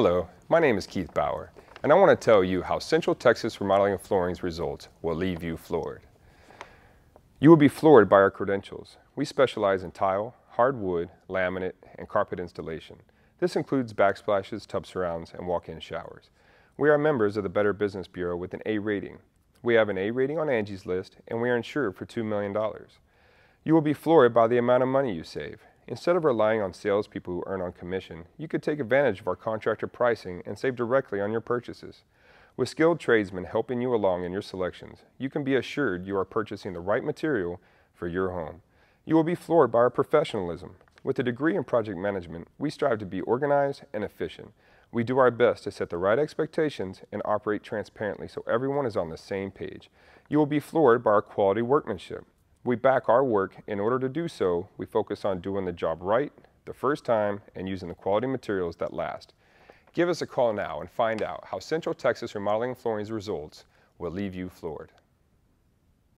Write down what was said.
Hello, my name is Keith Bauer, and I want to tell you how Central Texas Remodeling and Flooring's results will leave you floored. You will be floored by our credentials. We specialize in tile, hardwood, laminate, and carpet installation. This includes backsplashes, tub surrounds, and walk-in showers. We are members of the Better Business Bureau with an A rating. We have an A rating on Angie's List, and we are insured for $2 million. You will be floored by the amount of money you save. Instead of relying on salespeople who earn on commission, you could take advantage of our contractor pricing and save directly on your purchases. With skilled tradesmen helping you along in your selections, you can be assured you are purchasing the right material for your home. You will be floored by our professionalism. With a degree in project management, we strive to be organized and efficient. We do our best to set the right expectations and operate transparently so everyone is on the same page. You will be floored by our quality workmanship. We back our work. In order to do so, we focus on doing the job right, the first time, and using the quality materials that last. Give us a call now and find out how Central Texas Remodeling Flooring's results will leave you floored.